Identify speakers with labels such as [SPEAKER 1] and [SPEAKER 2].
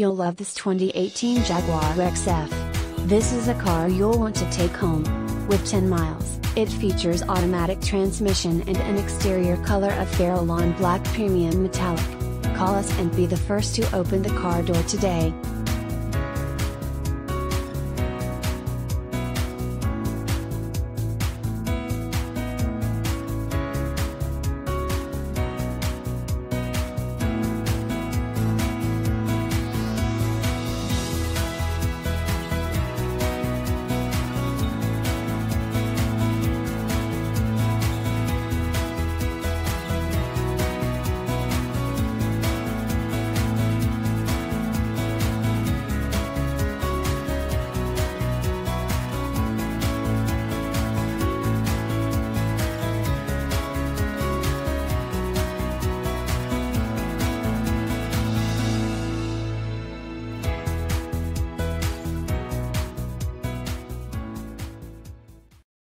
[SPEAKER 1] You'll love this 2018 Jaguar XF. This is a car you'll want to take home. With 10 miles, it features automatic transmission and an exterior color of Farallon Black Premium Metallic. Call us and be the first to open the car door today.